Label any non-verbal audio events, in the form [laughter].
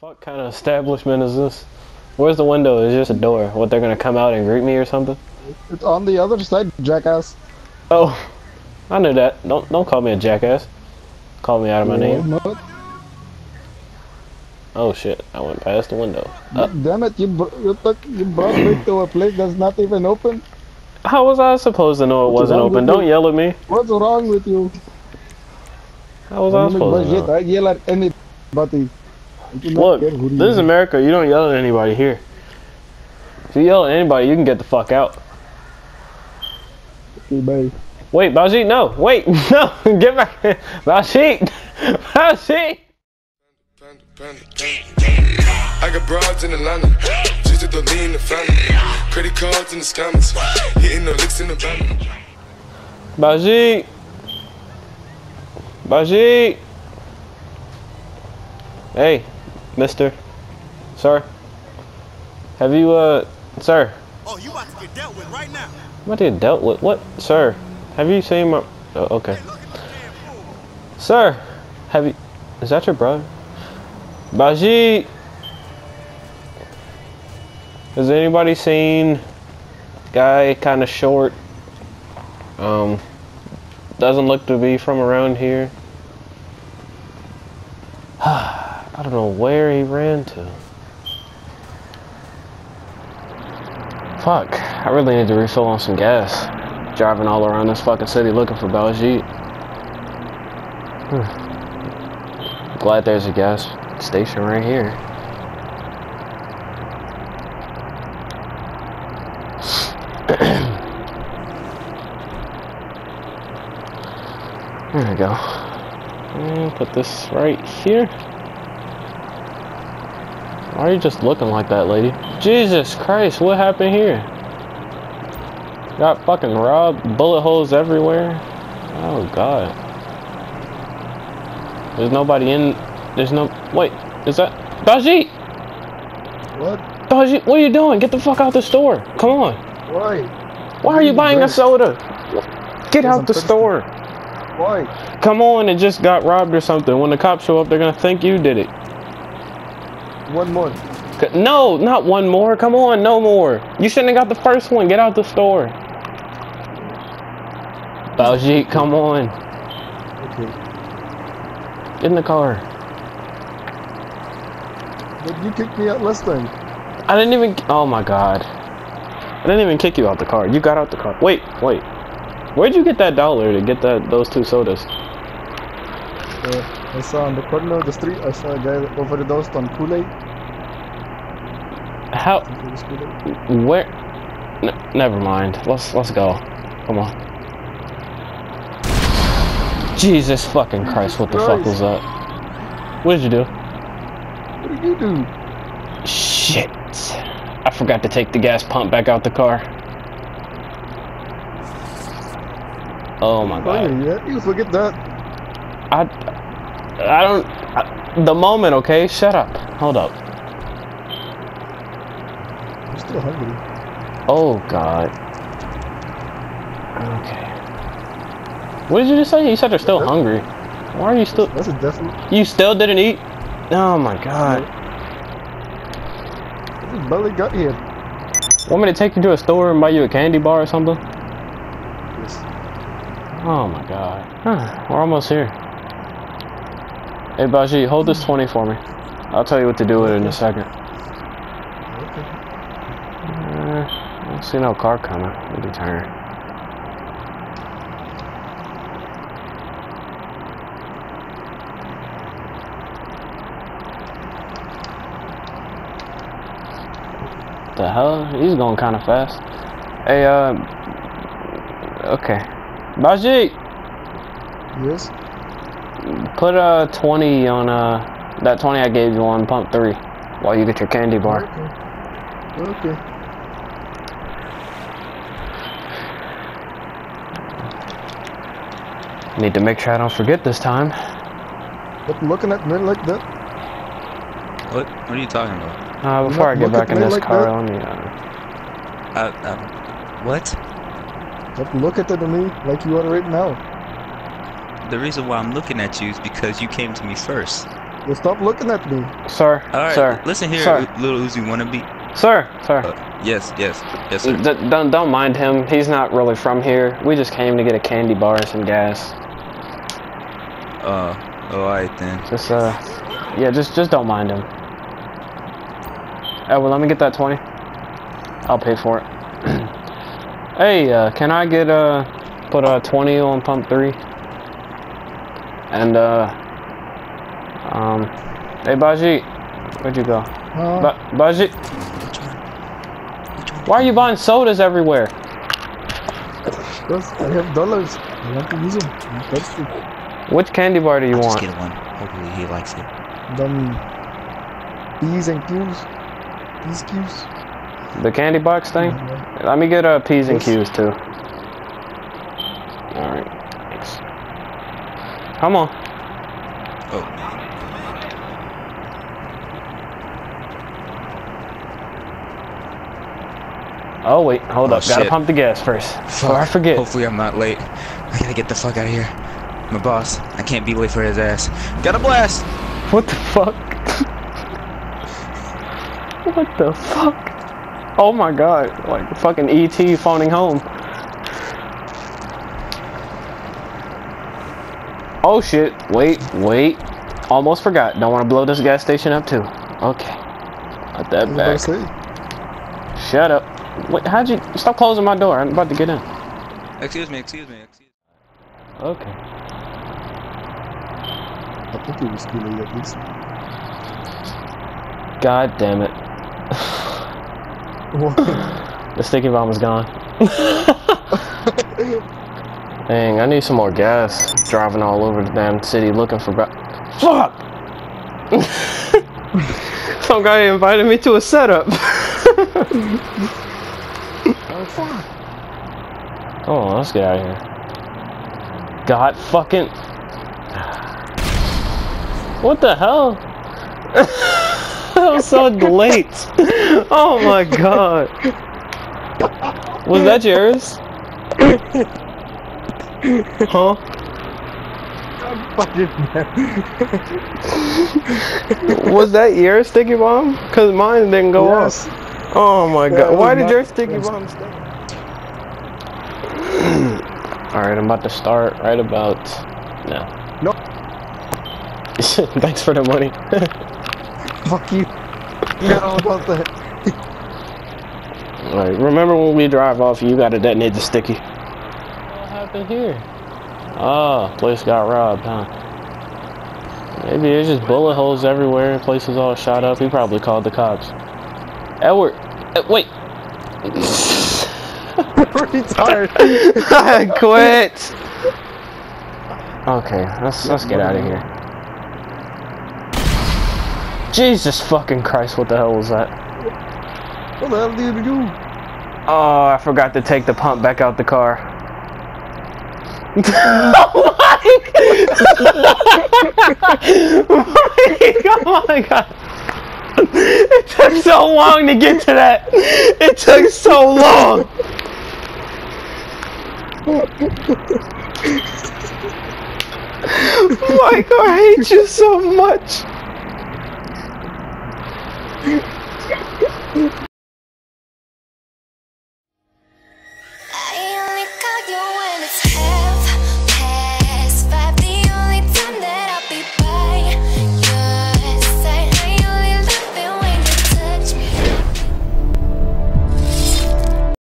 What kind of establishment is this? Where's the window? It's just a door. What, they're gonna come out and greet me or something? It's on the other side, jackass. Oh, I knew that. Don't don't call me a jackass. Call me out of my name. What? Oh shit! I went past the window. Uh, Damn it, you, br you took you brought me to a place that's not even open. how was I supposed to know it wasn't open? Don't yell at me. What's wrong with you? How was I supposed to know? I yell at anybody. I do not Look, this is America. You don't yell at anybody here. If you yell at anybody, you can get the fuck out. Okay, bye. Wait, Baljeet, no. Wait, [laughs] no. Get back. Baljeet. Baljeet. Panda, panda, panda. I got broads in Atlanta. Just to the lean the family. Credit cards in the scammers. Hitting the licks in the van. Baljeet. Baljeet. Hey, mister. Sir. Have you, uh, sir. Oh, you about to get dealt with right now. I'm about to get dealt with. What? Sir. Have you seen my. Oh, okay. Look at the damn fool. Sir. Have you. Is that your brother? Baljeet. Has anybody seen guy kind of short? Um, doesn't look to be from around here. I don't know where he ran to. Fuck, I really need to refill on some gas. Driving all around this fucking city looking for Baljeet. Hmm. Glad there's a gas station right here. [clears throat] There we go. And put this right here. Why are you just looking like that, lady? Jesus Christ, what happened here? Got fucking robbed, bullet holes everywhere. Oh god. There's nobody in. There's no. Wait, is that Baljeet? What? Baljeet, what are you doing? Get the fuck out the store. Come on. Why? Why are you buying a soda? Get out the store. Why? Come on, it just got robbed or something. When the cops show up, they're gonna think you did it. One more. No, not one more. Come on, no more. You shouldn't have got the first one. Get out the store. Baljeet, come on. Okay. Get in the car. But you kicked me out last time. I didn't even. Oh my god. I didn't even kick you out the car. You got out the car. Wait, wait. Where'd you get that dollar to get that those two sodas? Uh, I saw on the corner of the street, I saw a guy that overdosed on Kool-Aid. How? I think it was Kool-Aid. Where? N- never mind. Let's let's go. Come on. Jesus fucking Christ! What the fuck Christ. was that? What did you do? What did you do? Shit! I forgot to take the gas pump back out the car. Oh my Oh, god! yeah, you forget that. I, I don't. I, the moment, okay? Shut up. Hold up. I'm still hungry. Oh god. Okay. What did you just say? You said you're still hungry. Why are you still? That's a definite. You still didn't eat? Oh my god. I barely got here. Want me to take you to a store and buy you a candy bar or something? Yes. Oh my god. Huh, We're almost here. Hey Baji, hold this 20 for me. I'll tell you what to do with it in a second. Okay. Uh, I don't see no car coming. Me turn. The hell? He's going kind of fast. Hey, uh. Okay. Baji, Yes. Put a 20 on uh that 20 I gave you on pump 3 while you get your candy bar. Okay. Okay. Need to make sure I don't forget this time. But looking at me like that. What? What are you talking about? Uh, before I get back in this like car, that. let me. Uh, Uh, uh, what? Don't look at the me like you are right now. The reason why I'm looking at you is because you came to me first. You stop looking at me. Sir, Alright, sir, listen here, sir, U- little Uzi wannabe. sir, sir. Uh, yes, yes, yes, sir. D- don't don't mind him. He's not really from here. We just came to get a candy bar and some gas. Uh, oh, alright then. Just uh, yeah, just just don't mind him. Oh well, let me get that twenty. I'll pay for it. [clears throat] hey, uh, can I get uh, put a twenty on pump three? And uh, um, hey Baji, where'd you go? Uh, Ba- Baji, Which one? Which one? why are you buying sodas everywhere? because I have dollars. I want to use them. I'm thirsty. Which candy bar do you I'll just want? get one. Hopefully he likes it. Then P's and Q's. P's, Q's. The candy box thing? Yeah. Let me get uh, P's and Yes. Q's too. Alright, thanks. Come on. Oh man. Oh wait, hold Oh, up. Gotta pump the gas first. Before I forget. Hopefully I'm not late. I gotta get the fuck out of here. My boss. I can't be late for his ass. Got a blast. What the fuck? [laughs] what the fuck? Oh my god, like fucking ET phoning home. Oh shit, wait, wait. Almost forgot. Don't want to blow this gas station up too. Okay. Let that What did I back. Shut up. Wait, how'd you stop closing my door? I'm about to get in. Excuse me, excuse me, excuse me. Okay. I think it was Kool-Aid at least. God damn it. What? [laughs] The sticky bomb is gone. [laughs] [laughs] Dang, I need some more gas. Driving all over the damn city looking for Fuck! [laughs] Some guy invited me to a setup. oh, fuck. Oh, let's get out of here. God fucking. What the hell? was so late. Oh my god. Was that yours? [laughs] Huh? Fucking [laughs] Was that your sticky bomb? Cause mine didn't go yes. off. Oh my Yeah, god. it Why did your sticky bomb stay? [clears throat] Alright, I'm about to start right about now. No. [laughs] Thanks for the money. [laughs] Fuck you. Forgot all about that. Alright, remember when we drive off, you gotta detonate the sticky. What happened here? Oh, place got robbed, huh? Maybe there's just bullet holes everywhere, places all shot up. He probably called the cops. Edward, uh, wait. [laughs] Retard. I [laughs] quit. Okay, let's let's get out of here. Jesus fucking Christ, what the hell was that? What the hell did you do? Oh, I forgot to take the pump back out the car. [laughs] oh my god. [laughs] oh my god! It took so long to get to that. It took so long. Oh Michael, I hate you so much.